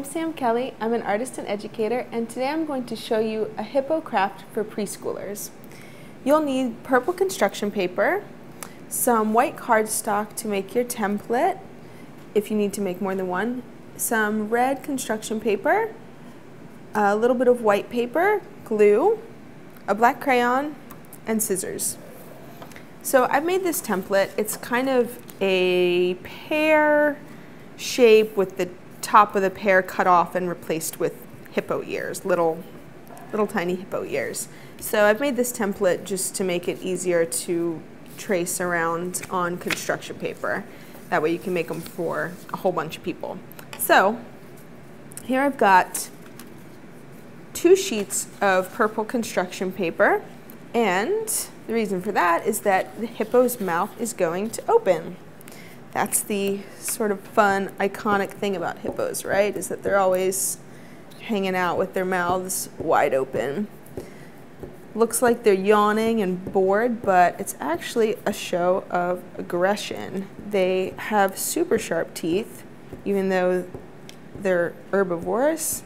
I'm Sam Kelly. I'm an artist and educator, and today I'm going to show you a hippo craft for preschoolers. You'll need purple construction paper, some white cardstock to make your template, if you need to make more than one, some red construction paper, a little bit of white paper, glue, a black crayon, and scissors. So I've made this template. It's kind of a pear shape with the top of the pear cut off and replaced with hippo ears, little, little tiny hippo ears. So I've made this template just to make it easier to trace around on construction paper. That way you can make them for a whole bunch of people. So here I've got two sheets of purple construction paper and the reason for that is that the hippo's mouth is going to open. That's the sort of fun, iconic thing about hippos, right? Is that they're always hanging out with their mouths wide open. Looks like they're yawning and bored, but it's actually a show of aggression. They have super sharp teeth, even though they're herbivorous.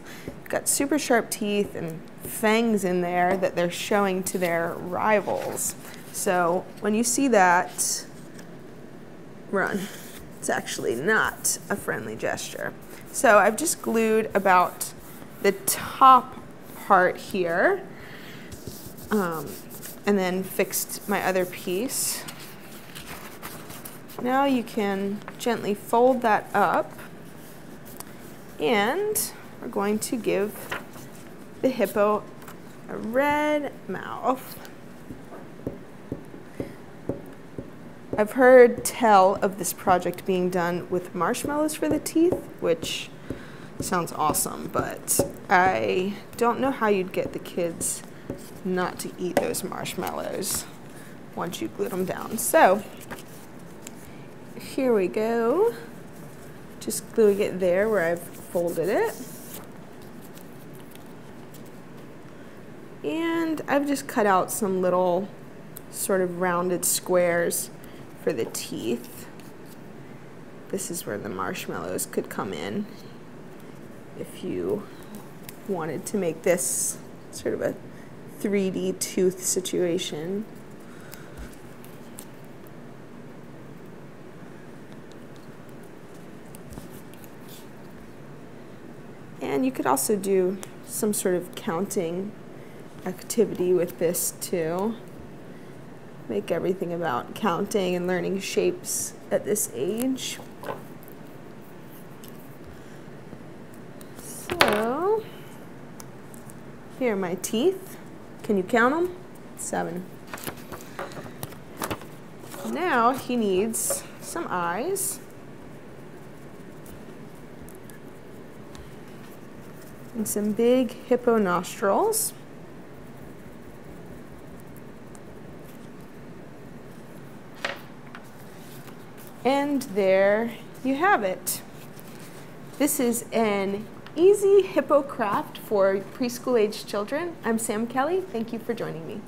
Got super sharp teeth and fangs in there that they're showing to their rivals. So when you see that, run. It's actually not a friendly gesture. So I've just glued about the top part here um, and then fixed my other piece. Now you can gently fold that up and we're going to give the hippo a red mouth. I've heard tell of this project being done with marshmallows for the teeth, which sounds awesome, but I don't know how you'd get the kids not to eat those marshmallows once you glue them down. So here we go. Just gluing it there where I've folded it. And I've just cut out some little sort of rounded squares for the teeth. This is where the marshmallows could come in if you wanted to make this sort of a 3D tooth situation. And you could also do some sort of counting activity with this too make everything about counting and learning shapes at this age. So, here are my teeth. Can you count them? Seven. Now he needs some eyes. And some big hippo nostrils. And there you have it. This is an easy hippo craft for preschool age children. I'm Sam Kelly. Thank you for joining me.